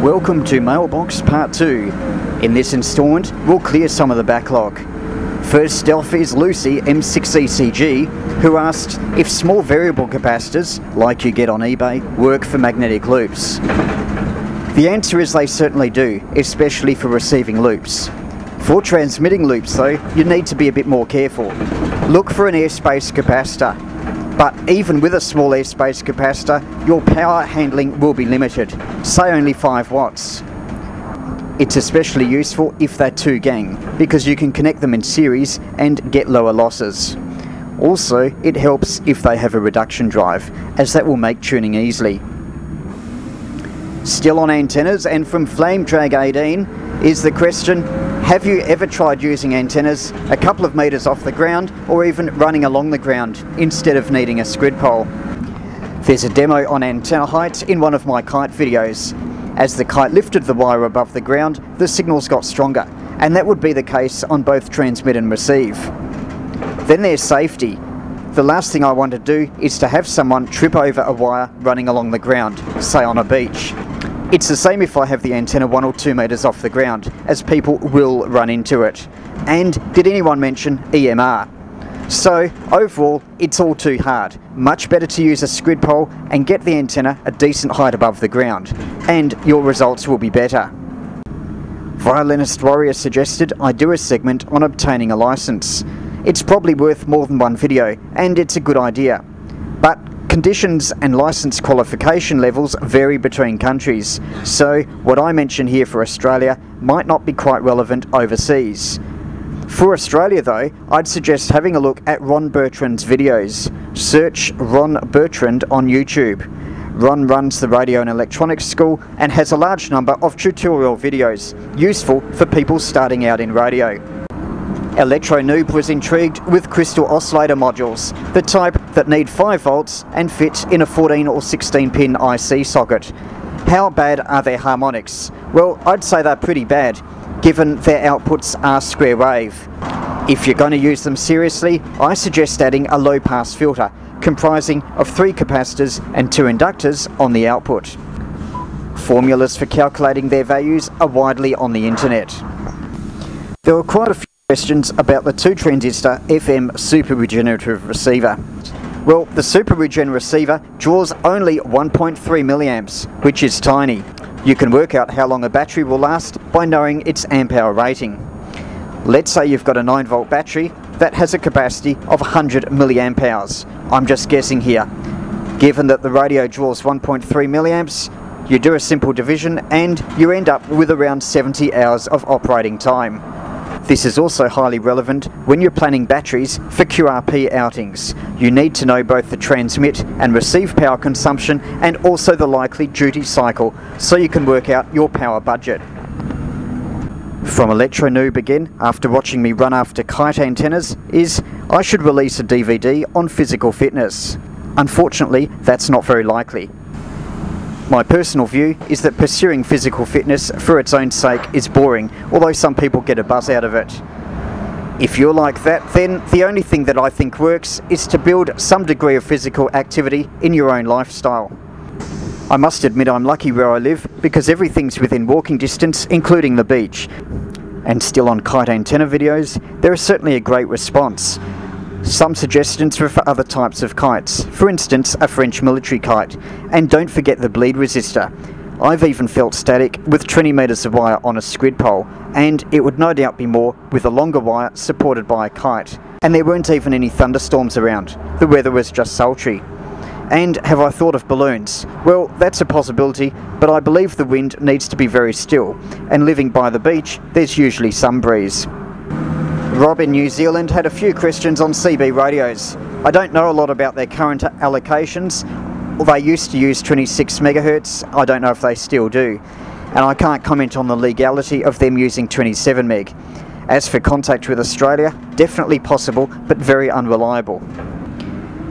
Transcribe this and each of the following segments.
Welcome to Mailbox Part 2. In this instalment, we'll clear some of the backlog. First stealth is Lucy M6ECG, who asked if small variable capacitors, like you get on eBay, work for magnetic loops. The answer is they certainly do, especially for receiving loops. For transmitting loops though, you need to be a bit more careful. Look for an airspace capacitor, but even with a small airspace capacitor, your power handling will be limited, say only 5 watts. It's especially useful if they're two gang, because you can connect them in series and get lower losses. Also, it helps if they have a reduction drive, as that will make tuning easily. Still on antennas and from Flame Drag 18 is the question, have you ever tried using antennas a couple of metres off the ground or even running along the ground instead of needing a squid pole? There's a demo on antenna height in one of my kite videos. As the kite lifted the wire above the ground, the signals got stronger, and that would be the case on both transmit and receive. Then there's safety. The last thing I want to do is to have someone trip over a wire running along the ground, say on a beach. It's the same if I have the antenna one or two metres off the ground, as people will run into it. And did anyone mention EMR? So, overall, it's all too hard. Much better to use a squid pole and get the antenna a decent height above the ground, and your results will be better. Violinist Warrior suggested I do a segment on obtaining a license. It's probably worth more than one video, and it's a good idea. But Conditions and licence qualification levels vary between countries, so what I mention here for Australia might not be quite relevant overseas. For Australia though, I'd suggest having a look at Ron Bertrand's videos. Search Ron Bertrand on YouTube. Ron runs the Radio and Electronics School and has a large number of tutorial videos, useful for people starting out in radio. Electro Noob was intrigued with crystal oscillator modules, the type that need 5 volts and fit in a 14 or 16 pin IC socket. How bad are their harmonics? Well, I'd say they're pretty bad, given their outputs are square wave. If you're going to use them seriously, I suggest adding a low pass filter, comprising of 3 capacitors and 2 inductors on the output. Formulas for calculating their values are widely on the internet. There were quite a few questions about the two transistor FM super regenerative receiver. Well, the super regen receiver draws only 1.3 milliamps, which is tiny. You can work out how long a battery will last by knowing its amp hour rating. Let's say you've got a 9 volt battery that has a capacity of 100 milliamp hours. I'm just guessing here. Given that the radio draws 1.3 milliamps, you do a simple division and you end up with around 70 hours of operating time. This is also highly relevant when you're planning batteries for QRP outings. You need to know both the transmit and receive power consumption and also the likely duty cycle so you can work out your power budget. From Electro Noob again, after watching me run after kite antennas, is I should release a DVD on physical fitness. Unfortunately, that's not very likely. My personal view is that pursuing physical fitness for its own sake is boring, although some people get a buzz out of it. If you're like that, then the only thing that I think works is to build some degree of physical activity in your own lifestyle. I must admit I'm lucky where I live because everything's within walking distance, including the beach. And still on kite antenna videos, there is certainly a great response. Some suggestions were for other types of kites, for instance a French military kite, and don't forget the bleed resistor. I've even felt static with 20 metres of wire on a squid pole, and it would no doubt be more with a longer wire supported by a kite. And there weren't even any thunderstorms around, the weather was just sultry. And have I thought of balloons? Well, that's a possibility, but I believe the wind needs to be very still, and living by the beach, there's usually some breeze. Rob in New Zealand had a few questions on CB radios. I don't know a lot about their current allocations. They used to use 26 megahertz. I don't know if they still do. And I can't comment on the legality of them using 27 meg. As for contact with Australia, definitely possible, but very unreliable.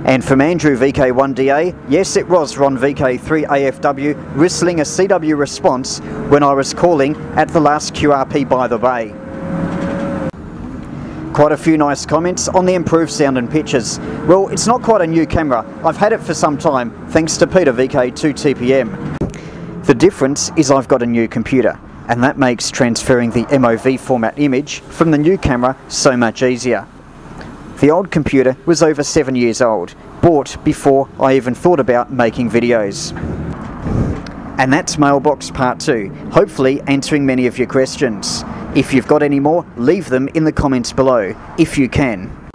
And from Andrew VK1DA, yes it was Ron VK3AFW whistling a CW response when I was calling at the last QRP by the bay. Quite a few nice comments on the improved sound and pictures. Well, it's not quite a new camera. I've had it for some time, thanks to Peter VK2TPM. The difference is I've got a new computer, and that makes transferring the MOV format image from the new camera so much easier. The old computer was over 7 years old, bought before I even thought about making videos. And that's Mailbox Part 2, hopefully answering many of your questions. If you've got any more, leave them in the comments below, if you can.